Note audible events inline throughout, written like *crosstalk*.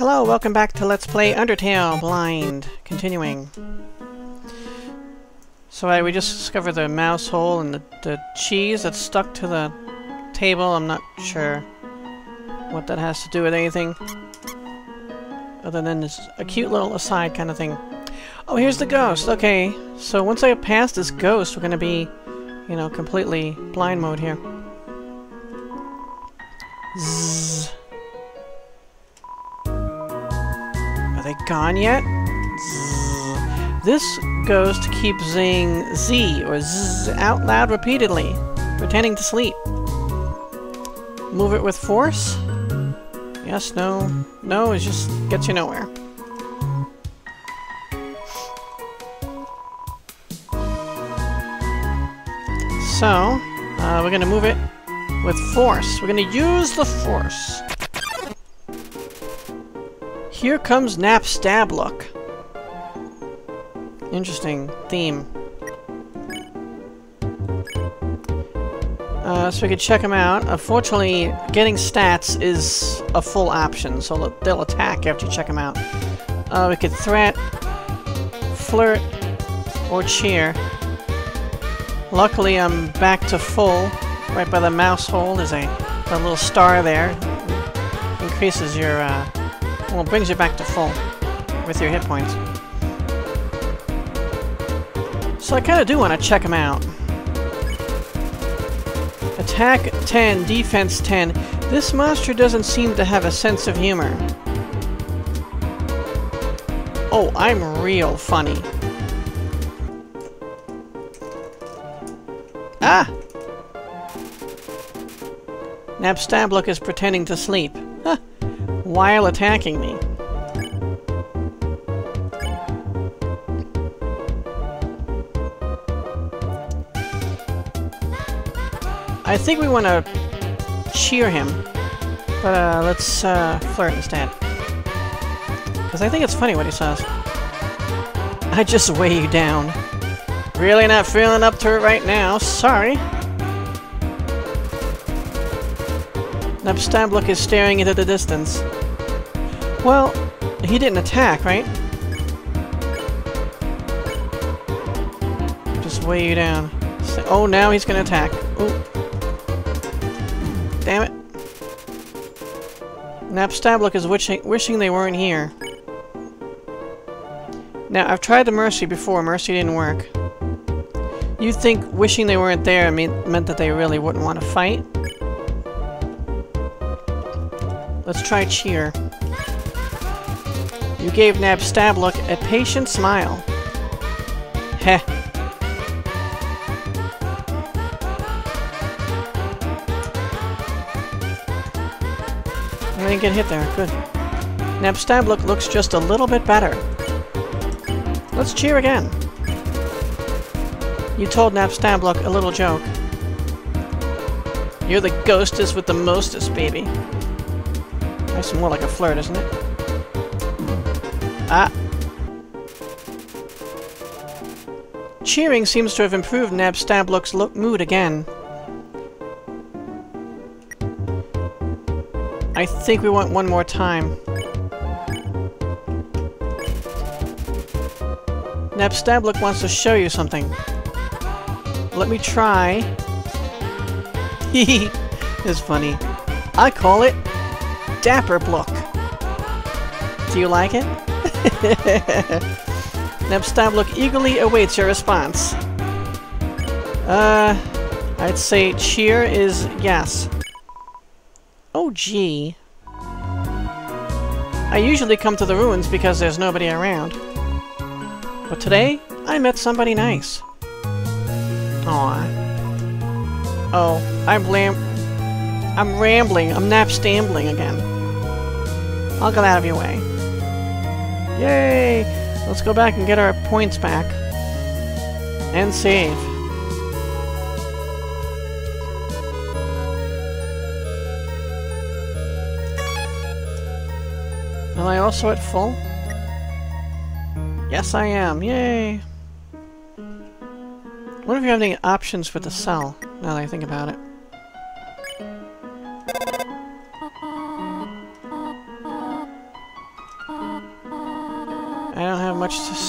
Hello, welcome back to Let's Play Undertale Blind. Continuing. So I, we just discovered the mouse hole and the, the cheese that's stuck to the table. I'm not sure what that has to do with anything. Other than this a cute little aside kind of thing. Oh, here's the ghost. Okay, so once I pass this ghost, we're going to be, you know, completely blind mode here. Zzz. Gone yet? This ghost keeps zing Z or Z out loud repeatedly, pretending to sleep. Move it with force? Yes, no. No, it just gets you nowhere. So, uh, we're gonna move it with force. We're gonna use the force. Here comes Napstablook. Interesting theme. Uh, so we could check them out. Unfortunately, getting stats is a full option, so they'll attack after you check them out. Uh, we could threat, flirt, or cheer. Luckily, I'm back to full. Right by the mouse hole, there's a, a little star there. Increases your, uh, well, brings you back to full with your hit points. So I kind of do want to check them out. Attack 10, defense 10. This monster doesn't seem to have a sense of humor. Oh, I'm real funny. Ah! Napstablook is pretending to sleep. While attacking me. I think we want to cheer him. But uh, let's uh, flirt instead. Because I think it's funny what he says. I just weigh you down. Really not feeling up to it right now. Sorry. Napstablook is staring into the distance. Well, he didn't attack, right? Just weigh you down. Oh, now he's gonna attack. Ooh. Damn it. Napstablook is wishing, wishing they weren't here. Now, I've tried the Mercy before. Mercy didn't work. You'd think wishing they weren't there mean, meant that they really wouldn't want to fight. Let's try Cheer. You gave Napstablook a patient smile. Heh. I didn't get hit there. Good. Napstablook looks just a little bit better. Let's cheer again. You told Napstablook a little joke. You're the ghostest with the mostest, baby. That's more like a flirt, isn't it? Ah. Cheering seems to have improved Napstablook's mood again. I think we want one more time. Napstablook wants to show you something. Let me try. *laughs* Hehe, it's funny. I call it Dapper Blook. Do you like it? *laughs* Napstablook eagerly awaits your response. Uh, I'd say cheer is yes. Oh, gee. I usually come to the ruins because there's nobody around. But today, I met somebody nice. Aw. Oh, I'm lam- I'm rambling. I'm napstambling again. I'll get out of your way. Yay! Let's go back and get our points back. And save. Am I also at full? Yes, I am. Yay! What if you have any options for the cell, now that I think about it?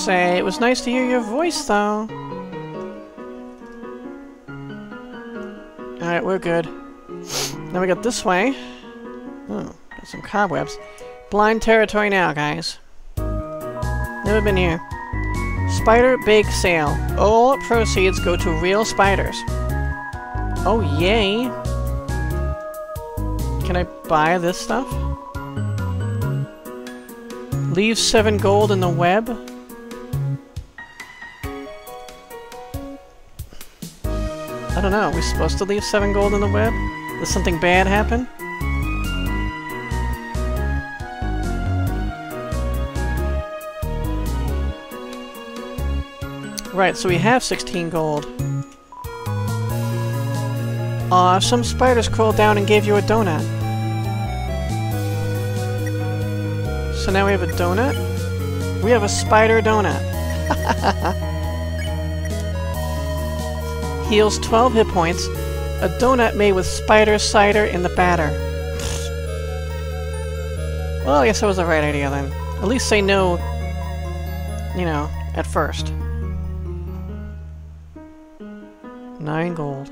Say. It was nice to hear your voice, though. Alright, we're good. Now we got this way. Oh, got some cobwebs. Blind territory now, guys. Never been here. Spider Bake Sale. All proceeds go to real spiders. Oh, yay! Can I buy this stuff? Leave seven gold in the web? I don't know. Are we supposed to leave seven gold in the web? Does something bad happen? Right, so we have 16 gold. Aw, some spiders crawled down and gave you a donut. So now we have a donut? We have a spider donut. Heals 12 hit points. A donut made with spider cider in the batter. well, I guess that was the right idea then. At least say no, you know, at first. Nine gold.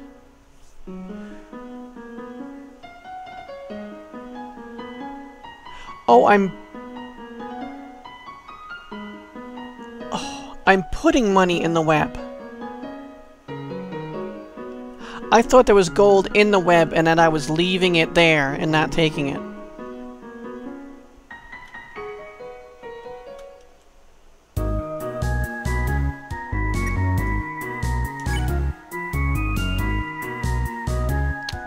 Oh, I'm... Oh, I'm putting money in the web. I thought there was gold in the web and that I was leaving it there and not taking it.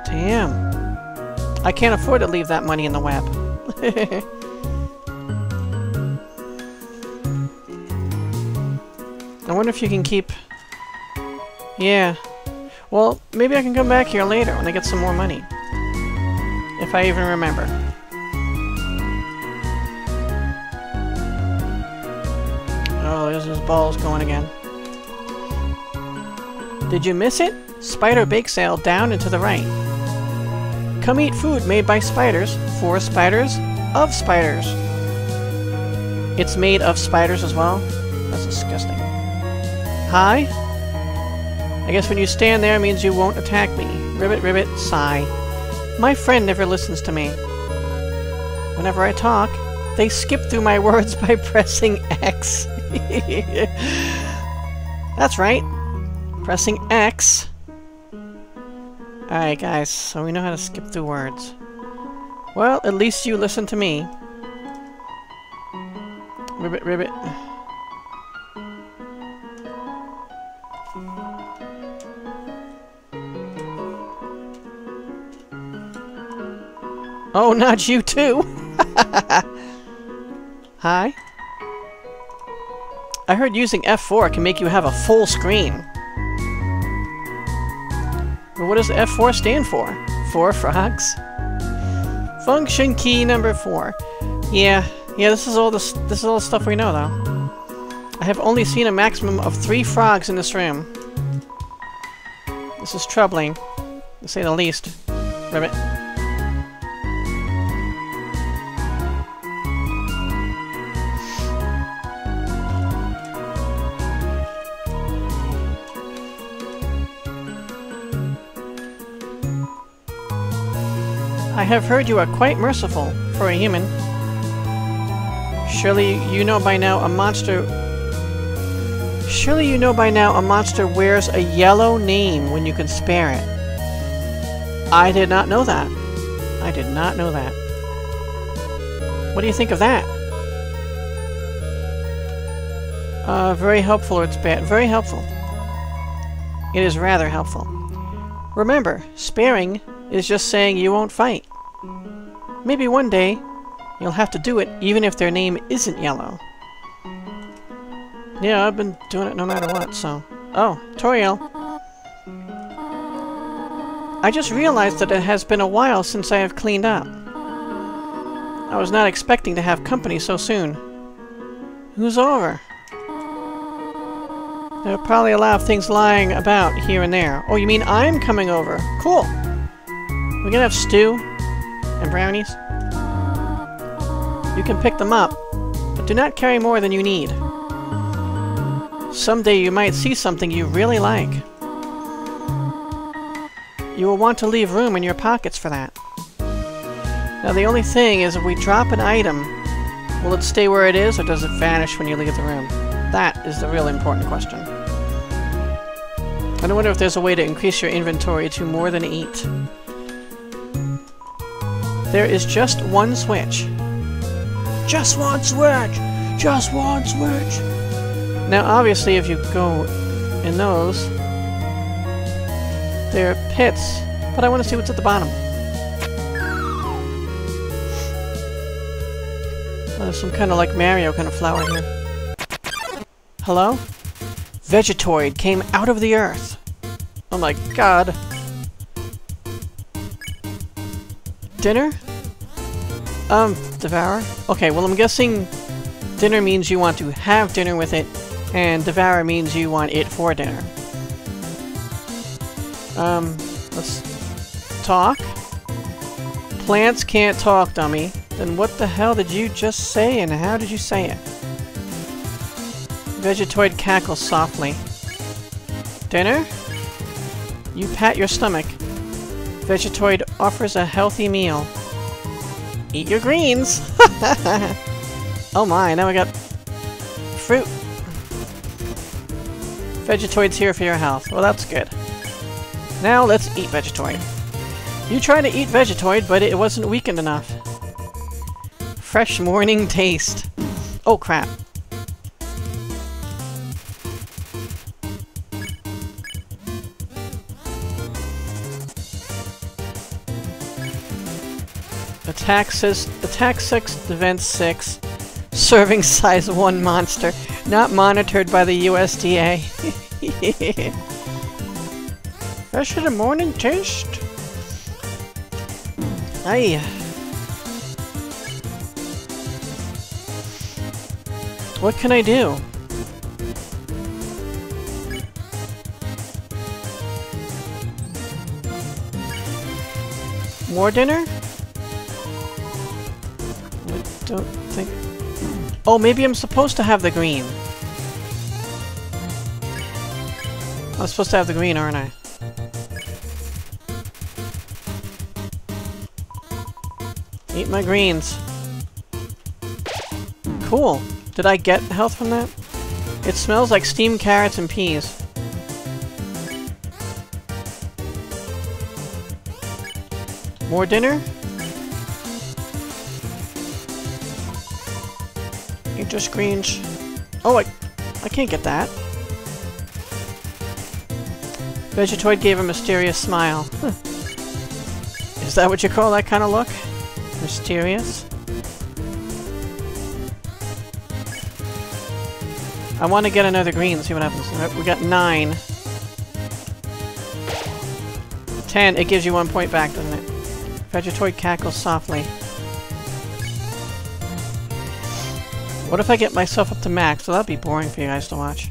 Damn. I can't afford to leave that money in the web. *laughs* I wonder if you can keep... Yeah. Well, maybe I can come back here later when I get some more money. If I even remember. Oh, there's his balls going again. Did you miss it? Spider Bake Sale down and to the right. Come eat food made by spiders, for spiders, of spiders. It's made of spiders as well? That's disgusting. Hi? I guess when you stand there means you won't attack me. Ribbit, ribbit, sigh. My friend never listens to me. Whenever I talk, they skip through my *laughs* words by pressing X. *laughs* That's right. Pressing X. Alright guys, so we know how to skip through words. Well, at least you listen to me. Ribbit, ribbit. Oh, not you too! *laughs* Hi? I heard using F4 can make you have a full screen. What does F4 stand for? Four frogs? Function key number four. Yeah, yeah, this is all this this is all the stuff we know though. I have only seen a maximum of three frogs in this room. This is troubling, to say the least. Ribbit. Have heard you are quite merciful for a human. Surely you know by now a monster... Surely you know by now a monster wears a yellow name when you can spare it. I did not know that. I did not know that. What do you think of that? Uh, very helpful it's bad. Very helpful. It is rather helpful. Remember, sparing is just saying you won't fight. Maybe one day, you'll have to do it even if their name isn't yellow. Yeah, I've been doing it no matter what, so... Oh, Toriel. I just realized that it has been a while since I have cleaned up. I was not expecting to have company so soon. Who's over? There are probably a lot of things lying about here and there. Oh, you mean I'm coming over? Cool. We gonna have stew and brownies. You can pick them up, but do not carry more than you need. Someday you might see something you really like. You will want to leave room in your pockets for that. Now the only thing is if we drop an item, will it stay where it is or does it vanish when you leave the room? That is the real important question. I wonder if there's a way to increase your inventory to more than 8. There is just one switch. Just one switch! Just one switch! Now obviously if you go in those, there are pits, but I want to see what's at the bottom. Oh, there's some kind of like Mario kind of flower here. Hello? Vegetoid came out of the earth. Oh my god. Dinner? Um, devour? Okay, well I'm guessing dinner means you want to have dinner with it, and devour means you want it for dinner. Um, let's talk. Plants can't talk, dummy. Then what the hell did you just say, and how did you say it? Vegetoid cackles softly. Dinner? You pat your stomach. Vegetoid offers a healthy meal. Eat your greens! *laughs* oh my, now we got fruit. Vegetoid's here for your health. Well, that's good. Now let's eat Vegetoid. You tried to eat Vegetoid, but it wasn't weakened enough. Fresh morning taste. Oh crap. Says attack 6, defense 6. Serving *laughs* size 1 monster. Not monitored by the USDA. Fresh *laughs* in the morning taste. Aye. What can I do? More dinner? Oh, maybe I'm supposed to have the green. I'm supposed to have the green, aren't I? Eat my greens. Cool. Did I get health from that? It smells like steamed carrots and peas. More dinner? Your greens. Oh, I, I can't get that. Vegetoid gave a mysterious smile. Huh. Is that what you call that kind of look? Mysterious? I want to get another green, see what happens. We got nine. Ten, it gives you one point back, doesn't it? Vegetoid cackles softly. What if I get myself up to max? So that'd be boring for you guys to watch.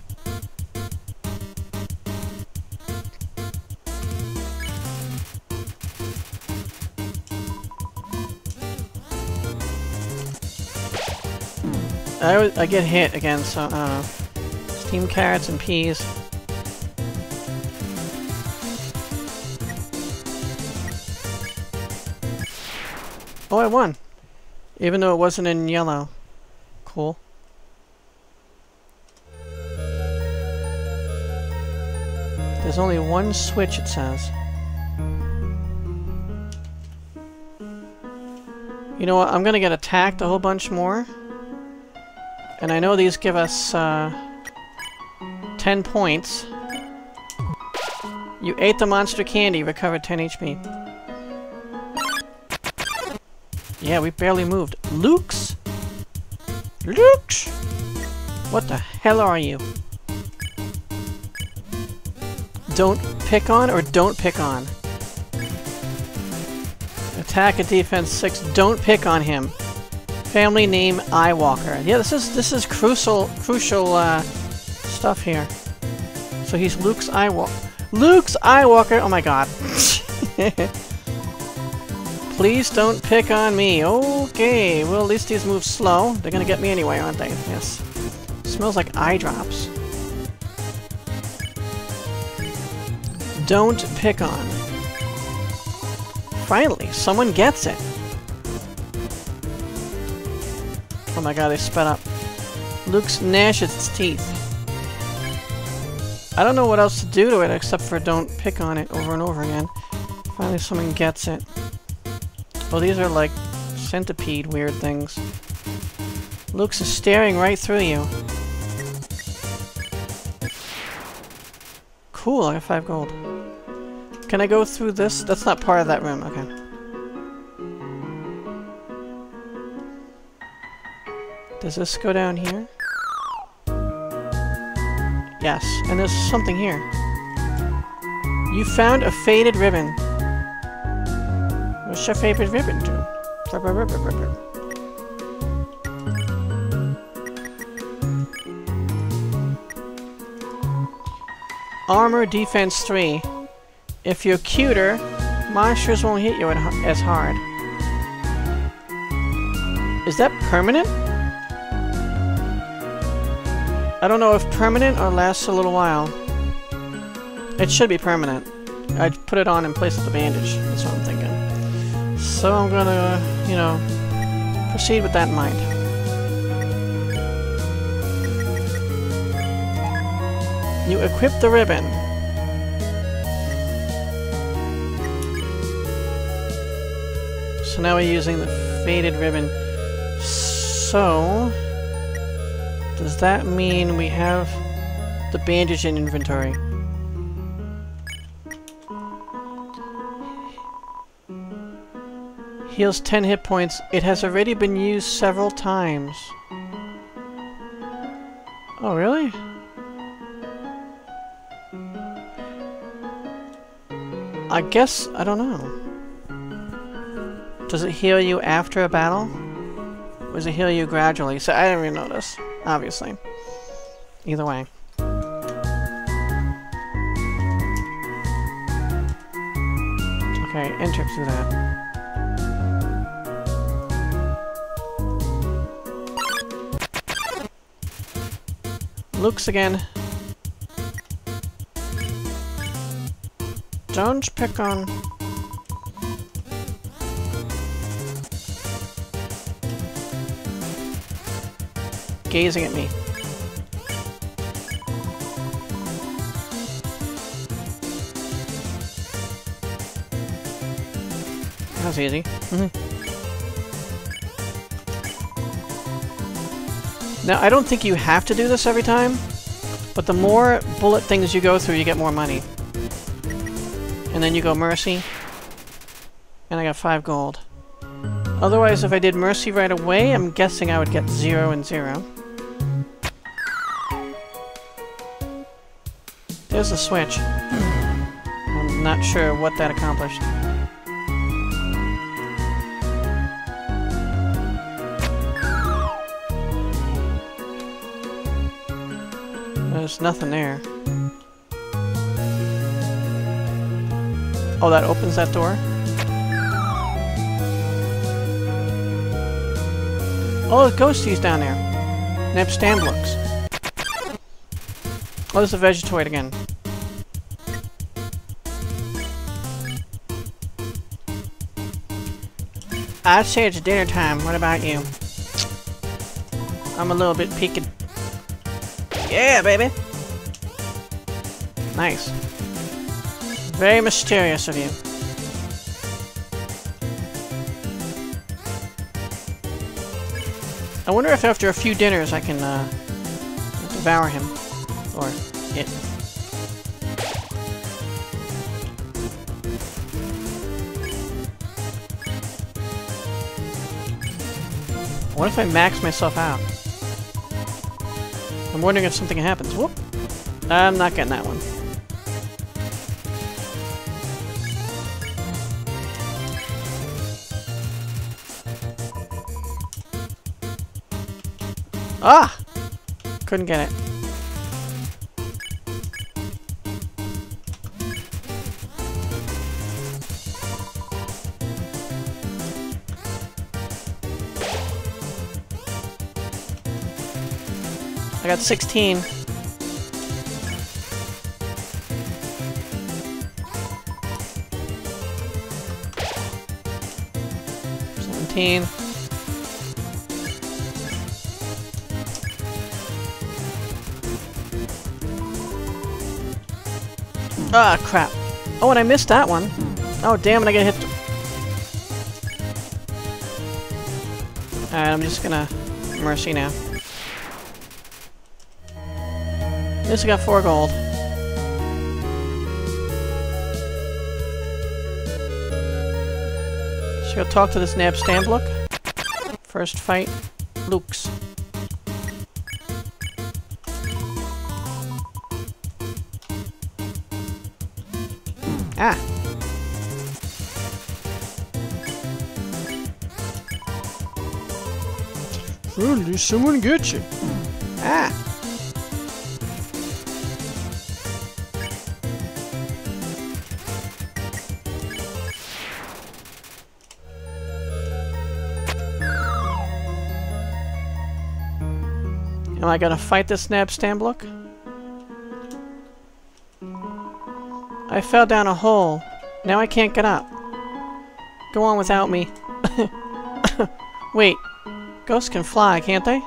I, I get hit again, so, uh, steamed carrots and peas. Oh, I won! Even though it wasn't in yellow. Cool. There's only one switch, it says. You know what, I'm gonna get attacked a whole bunch more. And I know these give us, uh, 10 points. You ate the monster candy, recovered 10 HP. Yeah, we barely moved. Luke's? Luke's? What the hell are you? Don't pick on or don't pick on? Attack and defense 6, don't pick on him. Family name Eyewalker. Yeah, this is this is crucial crucial uh, stuff here. So he's Luke's Eyewalker. Luke's Eyewalker. Oh my god. *laughs* Please don't pick on me. Okay, well at least these move slow. They're gonna get me anyway, aren't they? Yes. Smells like eye drops. Don't pick on. Finally, someone gets it. Oh my god, they sped up. Luke's gnashes teeth. I don't know what else to do to it except for don't pick on it over and over again. Finally someone gets it. Oh, these are like centipede weird things. Luke's is staring right through you. Cool, I have five gold. Can I go through this? That's not part of that room, okay. Does this go down here? Yes, and there's something here. You found a faded ribbon. What's your favorite ribbon, Joe? Armor Defense 3. If you're cuter, monsters won't hit you as hard. Is that permanent? I don't know if permanent or lasts a little while. It should be permanent. I'd put it on in place of the bandage. That's what I'm thinking. So I'm gonna, you know, proceed with that in mind. You equip the ribbon. So now we're using the faded ribbon. So... Does that mean we have the bandage in inventory? Heals 10 hit points. It has already been used several times. Oh, really? I guess, I don't know. Does it heal you after a battle? Or does it heal you gradually? So I didn't even notice obviously. Either way. Okay, enter through that. Luke's again. Don't pick on... gazing at me. That's easy. Mm -hmm. Now, I don't think you have to do this every time, but the more bullet things you go through, you get more money. And then you go Mercy, and I got 5 gold. Otherwise, if I did Mercy right away, I'm guessing I would get 0 and 0. There's a switch. I'm not sure what that accomplished. There's nothing there. Oh, that opens that door? Oh, the ghosties down there. Neb stand looks. Oh, there's a Vegetoid again. I'd say it's dinner time. What about you? I'm a little bit peaked. Yeah, baby! Nice. Very mysterious of you. I wonder if after a few dinners I can, uh, devour him. Or it. What if I max myself out? I'm wondering if something happens. Whoop! I'm not getting that one. Ah! Couldn't get it. I got 16. Seventeen. Ah, crap. Oh, and I missed that one. Oh, damn it, I get hit. Alright, I'm just gonna... Mercy now. At got four gold. Should go talk to this Nab Stamblook. First fight, Luke's. Really, someone get you. Ah! Am I gonna fight this Nab Stamblook? I fell down a hole. Now I can't get up. Go on without me. *laughs* Wait. Ghosts can fly, can't they?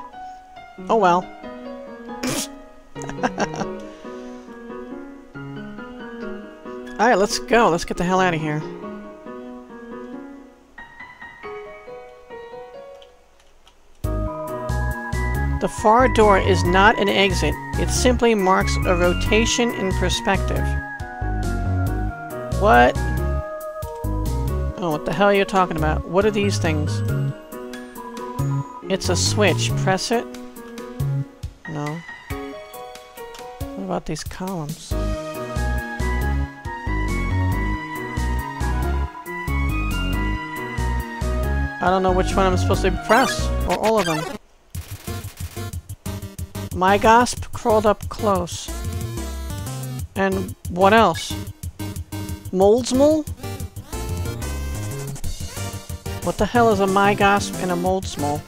Oh well. *laughs* Alright, let's go. Let's get the hell out of here. The far door is not an exit. It simply marks a rotation in perspective. What? Oh, what the hell are you talking about? What are these things? It's a switch. Press it? No. What about these columns? I don't know which one I'm supposed to press, or all of them. Migosp crawled up close. And what else? Moldsmal? What the hell is a Migosp and a Moldsmal?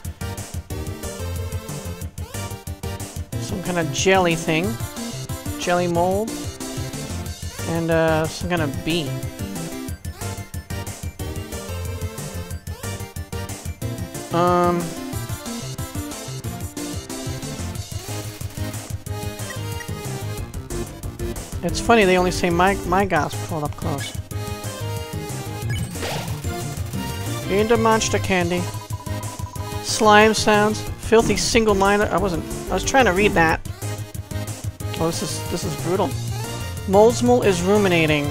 Kind of jelly thing. Jelly mold. And uh, some kind of bee. Um... It's funny, they only say my, my gas pulled up close. Into monster candy. Slime sounds. Filthy single-minded. I wasn't... I was trying to read that. Oh, this is... This is brutal. Moldsmal is ruminating.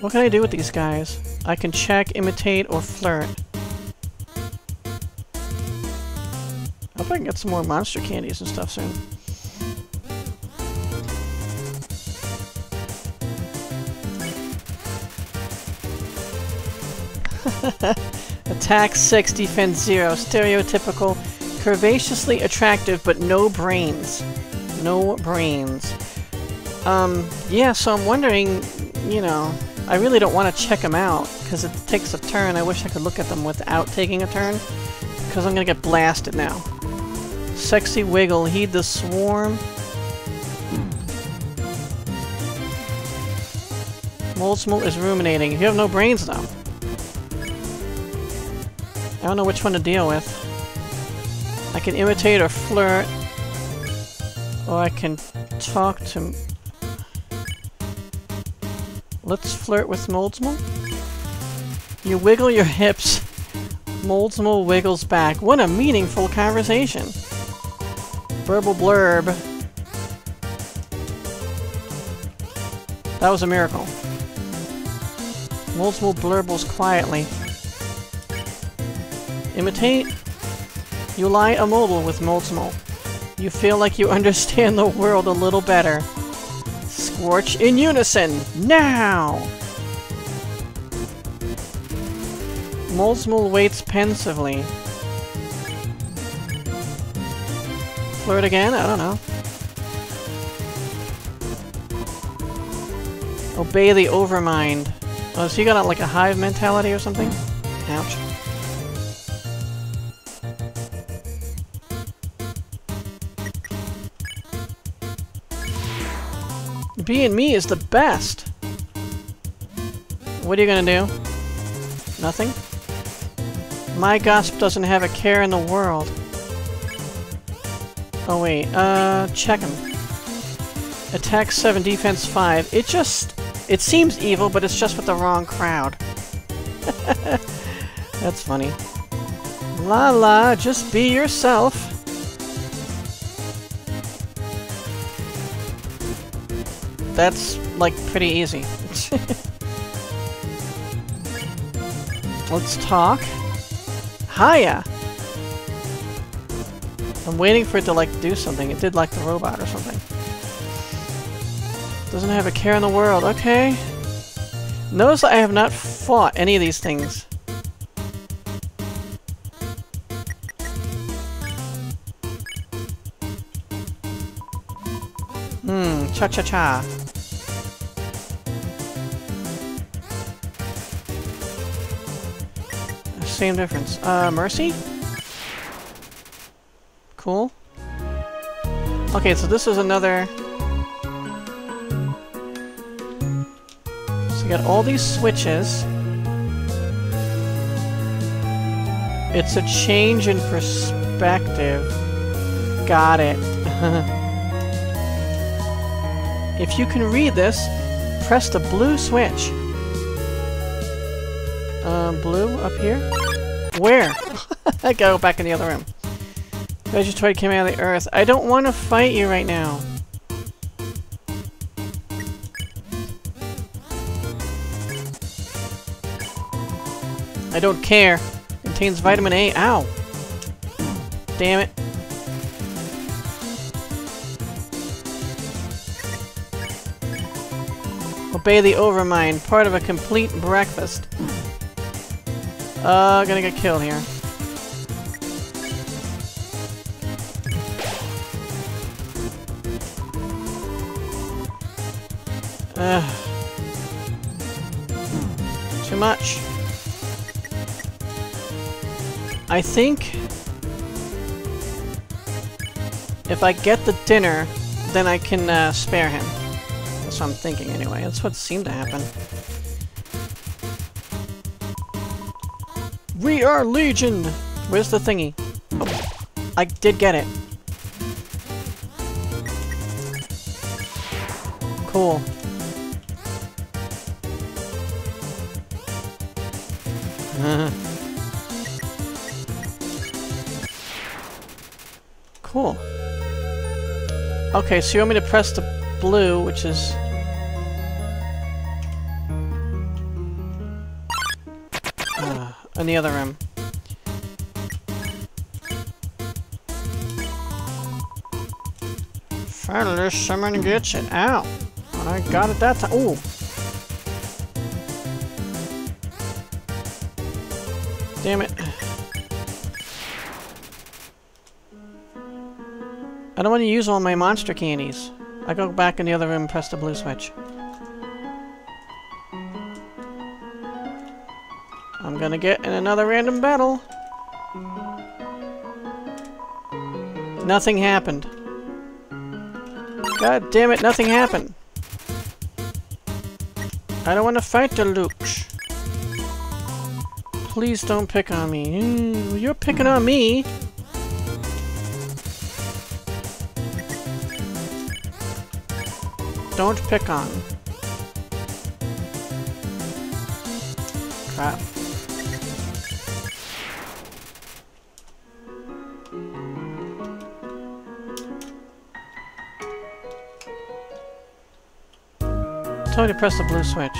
What can I do with these guys? I can check, imitate, or flirt. I hope I can get some more monster candies and stuff soon. *laughs* Attack 6, defense 0. Stereotypical, curvaceously attractive, but no brains. No brains. Um, yeah, so I'm wondering, you know, I really don't want to check them out, because it takes a turn. I wish I could look at them without taking a turn, because I'm going to get blasted now. Sexy Wiggle, heed the swarm. Moldsmal is ruminating. You have no brains, though. Don't know which one to deal with. I can imitate or flirt. Or I can talk to... Let's flirt with Moldsmal. You wiggle your hips. Moldsmal wiggles back. What a meaningful conversation. Verbal blurb. That was a miracle. Moldsmal blurbles quietly. Imitate? You lie a mobile with Moldsmal. You feel like you *laughs* understand the world a little better. Scorch in unison! Now! Moldsmal waits pensively. Flirt again? I don't know. Obey the Overmind. Oh, so you got like a hive mentality or something? Ouch. Being me is the best! What are you gonna do? Nothing? Migosp doesn't have a care in the world. Oh wait, uh, check him. Attack 7, defense 5. It just... It seems evil, but it's just with the wrong crowd. *laughs* That's funny. La la, just be yourself. That's, like, pretty easy. Let's talk. Hiya! I'm waiting for it to, like, do something. It did, like, the robot or something. Doesn't have a care in the world. Okay. Notice I have not fought any of these things. Hmm, cha-cha-cha. Same difference. Uh, Mercy? Cool. Okay, so this is another... So you got all these switches. It's a change in perspective. Got it. *laughs* if you can read this, press the blue switch. Um, blue up here? Where? *laughs* I go back in the other room. Vegetoid came out of the earth. I don't want to fight you right now. I don't care. Contains vitamin A. Ow! Damn it. Obey the Overmind. Part of a complete breakfast. Uh, gonna get killed here. Too much. I think if I get the dinner, then I can uh, spare him. That's what I'm thinking anyway. That's what seemed to happen. We are Legion! Where's the thingy? Oh, I did get it. Cool. *laughs* cool. Okay, so you want me to press the blue, which is... In the other room. Finally, someone gets it out. I got it that time. Ooh. Damn it. I don't want to use all my monster candies. I go back in the other room and press the blue switch. Gonna get in another random battle. Nothing happened. God damn it, nothing happened. I don't want to fight the Lukes. Please don't pick on me. Mm, you're picking on me. Don't pick on. Crap. Tell me to press the blue switch.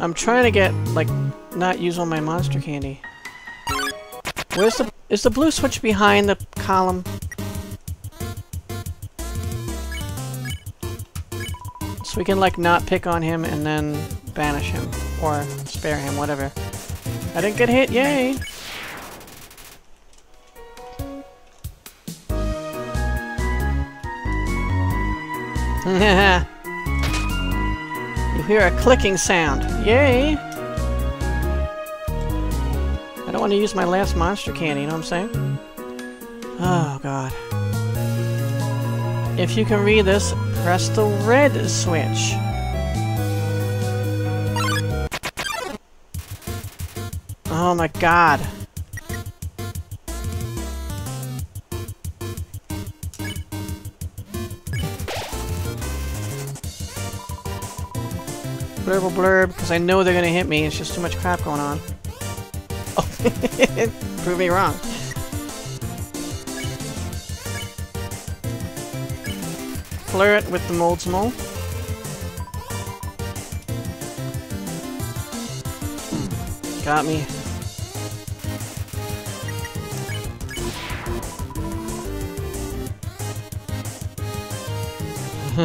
I'm trying to get, like, not use all my monster candy. Where's the... Is the blue switch behind the column? So we can, like, not pick on him and then banish him. Or spare him, whatever. I didn't get hit, yay! *laughs* you hear a clicking sound. Yay! I don't want to use my last monster candy, you know what I'm saying? Oh, God. If you can read this, press the red switch. Oh my god. Blurble blurb, because I know they're gonna hit me. It's just too much crap going on. Oh, *laughs* prove me wrong. Flirt with the Moldsmal. Got me. *laughs*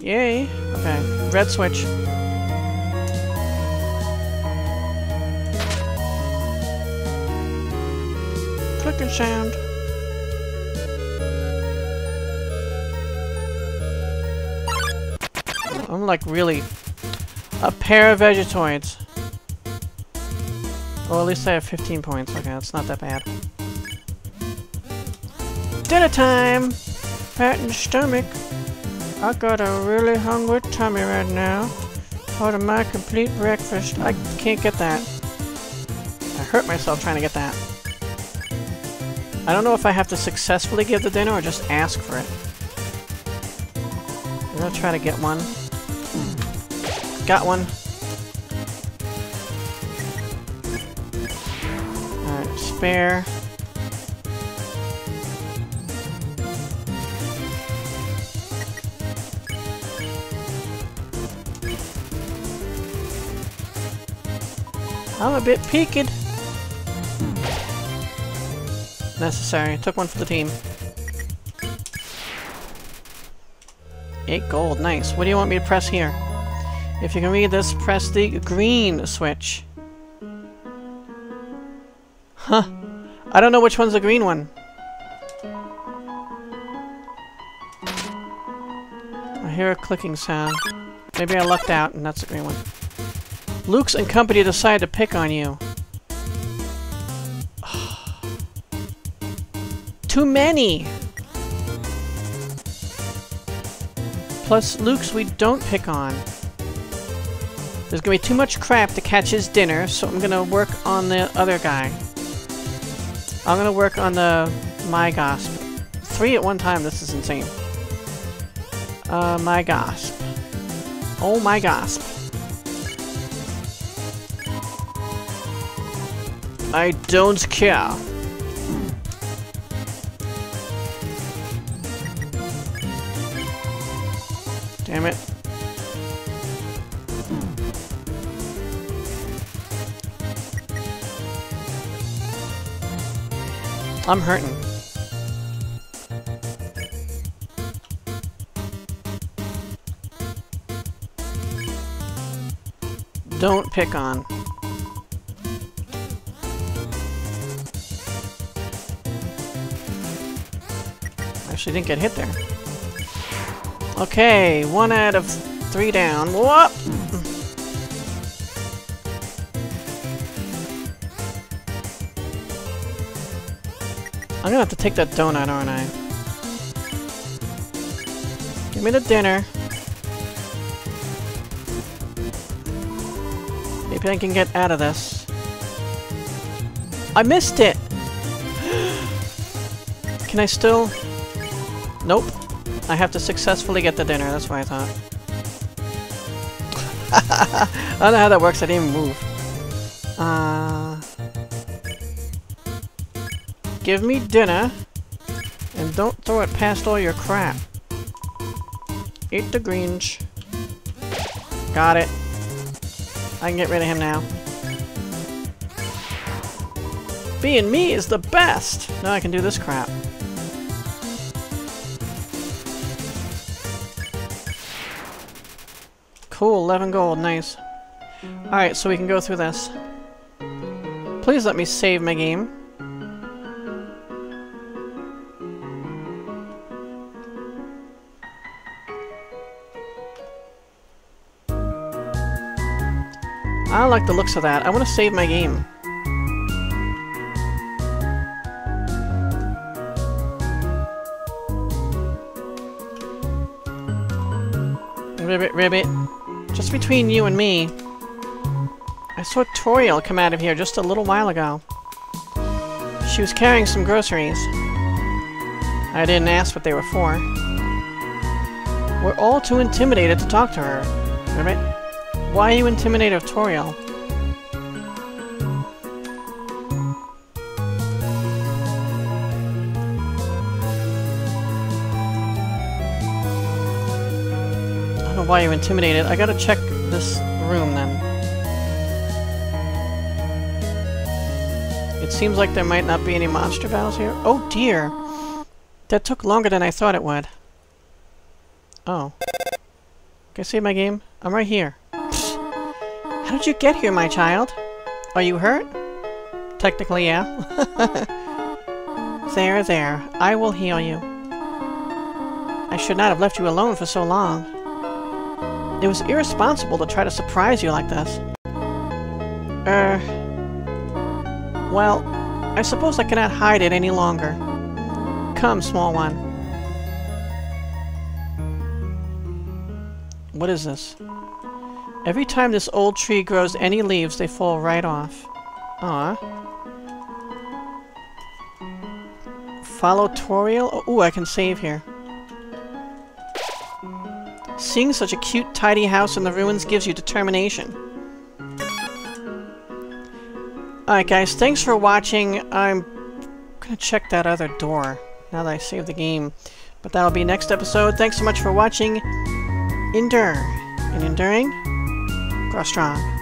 Yay. Okay. Red switch. Clicking sound. I'm like really a pair of Vegetoids. Well, at least I have 15 points. Okay, that's not that bad. Dinner time! Fat and stomach. I got a really hungry tummy right now. Part of my complete breakfast. I can't get that. I hurt myself trying to get that. I don't know if I have to successfully give the dinner or just ask for it. I'm gonna try to get one. Got one. I'm a bit peaked. Necessary. Took one for the team. Eight gold. Nice. What do you want me to press here? If you can read this, press the green switch. I don't know which one's the green one. I hear a clicking sound. Maybe I lucked out and that's the green one. Loox and company decided to pick on you. *sighs* Too many! Plus, Loox we don't pick on. There's gonna be too much crap to catch his dinner, so I'm gonna work on the other guy. I'm gonna work on the Migosp. Three at one time, this is insane. Uh, Migosp. Oh my Gosp. I don't care. Damn it. I'm hurting. Don't pick on. Actually didn't get hit there. Okay, one out of three down. Whoop! I'm gonna have to take that donut, aren't I? Give me the dinner. Maybe I can get out of this. I missed it! *gasps* Can I still... Nope. I have to successfully get the dinner, that's what I thought. *laughs* I don't know how that works, I didn't even move. Uh, give me dinner, and don't throw it past all your crap. Eat the greens. Got it. I can get rid of him now. Being me is the best! Now I can do this crap. Cool, 11 gold, nice. Alright, so we can go through this. Please let me save my game. I don't like the looks of that. I want to save my game. Ribbit, Ribbit. Just between you and me, I saw Toriel come out of here just a little while ago. She was carrying some groceries. I didn't ask what they were for. We're all too intimidated to talk to her. Ribbit, why are you intimidated of Toriel? I don't know why you're intimidated. I gotta check this room then. It seems like there might not be any monster battles here. Oh dear! That took longer than I thought it would. Oh. Can I save my game? I'm right here. How did you get here, my child? Are you hurt? Technically, yeah. *laughs* there, there. I will heal you. I should not have left you alone for so long. It was irresponsible to try to surprise you like this. Er... Well, I suppose I cannot hide it any longer. Come, small one. What is this? Every time this old tree grows any leaves, they fall right off. Ah. Follow Toriel? Oh, ooh, I can save here. Seeing such a cute, tidy house in the ruins gives you determination. Alright guys, thanks for watching. I'm gonna check that other door now that I saved the game. But that'll be next episode. Thanks so much for watching. Endure. And enduring, grow strong.